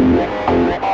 Yeah.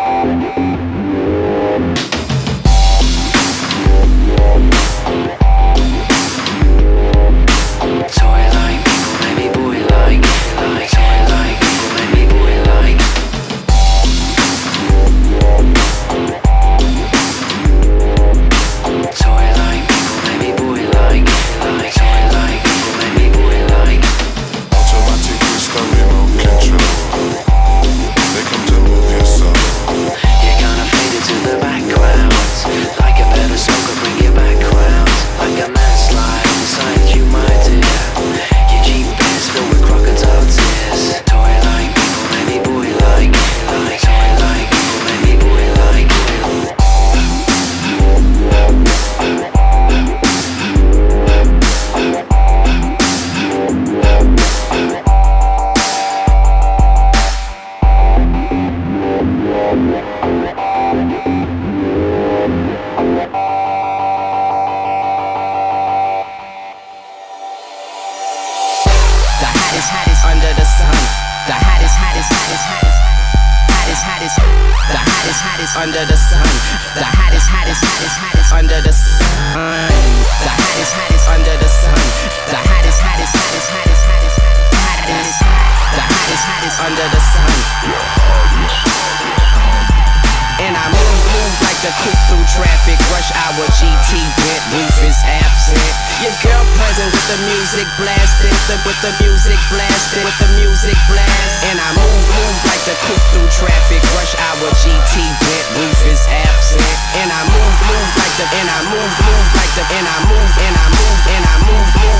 Under the sun. The hottest, hottest, hottest, hottest under the sun. The hottest, hottest under the sun. The hottest, hottest, hottest, hottest, hottest, hottest. The hottest, hottest under the sun. And I move, move like the coupe through traffic. Rush hour GT bent, roof is absent. Your girl present with the music blasting, with the music blasting, with the music blast. And I move, move like the coupe through traffic. Hour GT bent, roof is absent. And I move, move like the, and I move, move like the, and I move, and I move, and I move, move